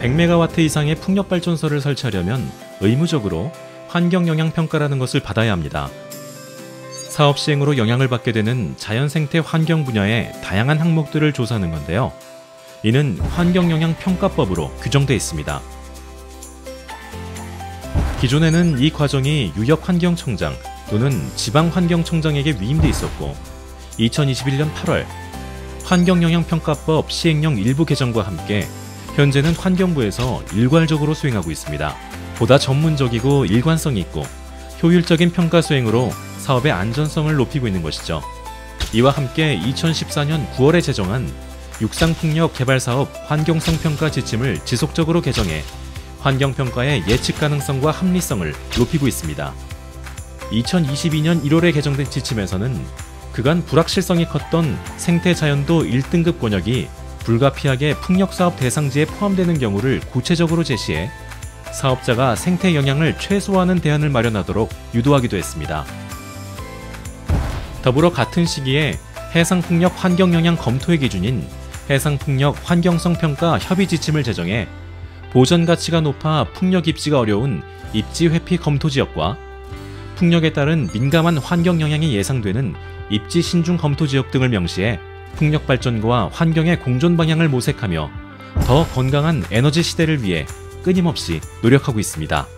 (100메가와트) 이상의 풍력 발전소를 설치하려면 의무적으로 환경 영향 평가라는 것을 받아야 합니다. 사업 시행으로 영향을 받게 되는 자연 생태 환경 분야의 다양한 항목들을 조사하는 건데요. 이는 환경 영향 평가법으로 규정되어 있습니다. 기존에는 이 과정이 유역환경청장 또는 지방환경청장에게 위임돼 있었고 2021년 8월 환경영향평가법 시행령 일부 개정과 함께 현재는 환경부에서 일괄적으로 수행하고 있습니다. 보다 전문적이고 일관성이 있고 효율적인 평가 수행으로 사업의 안전성을 높이고 있는 것이죠. 이와 함께 2014년 9월에 제정한 육상풍력 개발사업 환경성 평가 지침을 지속적으로 개정해 환경평가의 예측 가능성과 합리성을 높이고 있습니다. 2022년 1월에 개정된 지침에서는 그간 불확실성이 컸던 생태자연도 1등급 권역이 불가피하게 풍력사업 대상지에 포함되는 경우를 구체적으로 제시해 사업자가 생태 영향을 최소화하는 대안을 마련하도록 유도하기도 했습니다. 더불어 같은 시기에 해상풍력 환경영향 검토의 기준인 해상풍력 환경성 평가 협의 지침을 제정해 보전 가치가 높아 풍력 입지가 어려운 입지 회피 검토 지역과 풍력에 따른 민감한 환경 영향이 예상되는 입지 신중 검토 지역 등을 명시해 풍력 발전과 환경의 공존 방향을 모색하며 더 건강한 에너지 시대를 위해 끊임없이 노력하고 있습니다.